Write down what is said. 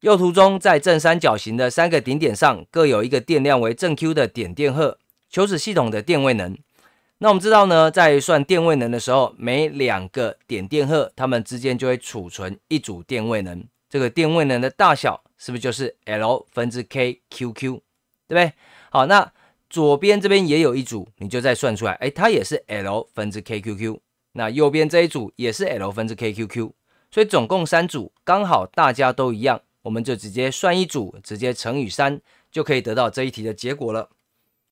右图中在正三角形的三个顶点上各有一个电量为正 Q 的点电荷，求此系统的电位能。那我们知道呢，在算电位能的时候，每两个点电荷它们之间就会储存一组电位能。这个电位能的大小是不是就是 L 分之 K Q Q，对不对？好，那左边这边也有一组，你就再算出来，哎，它也是 L 分之 K Q Q。那右边这一组也是 L 分之 K Q Q，所以总共三组，刚好大家都一样，我们就直接算一组，直接乘以三，就可以得到这一题的结果了。